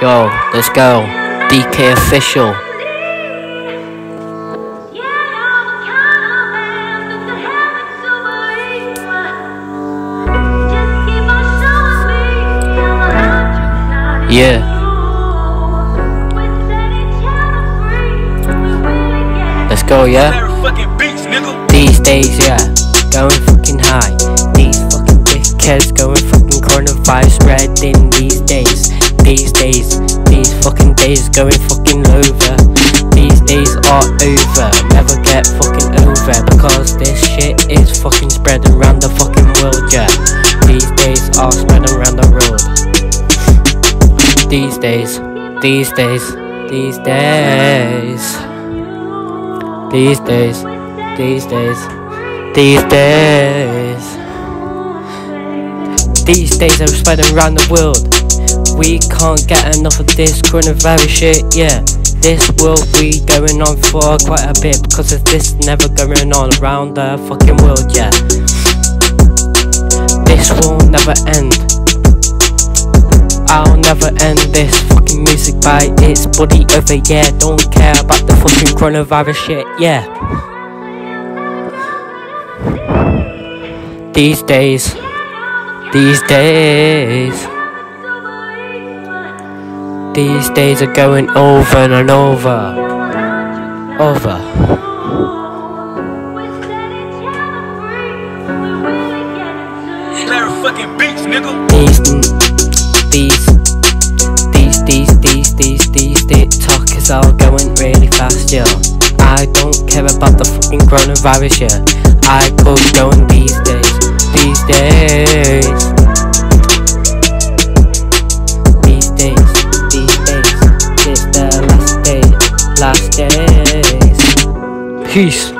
Yo, let's go. DK official. Yeah. Let's go, yeah. These days, yeah, going fucking high. These fucking dickheads going fucking coronavirus spreading these days. These days, these fucking days going fucking over. These days are over, never get fucking over because this shit is fucking spreading around the fucking world, yeah. These days are spreading around the world. These days, these days, these days, these days, these days, these days, these days are spreading around the world. We can't get enough of this coronavirus shit, yeah. This will be going on for quite a bit because of this never going on around the fucking world, yeah. This will never end. I'll never end this fucking music by its body over, yeah. Don't care about the fucking coronavirus shit, yeah. These days, these days, these days are going over and over, over. These, these, these, these, these, these, these, TikTok is all going really fast, yo. I don't care about the fucking coronavirus, yeah. I go going these days, these days. Days,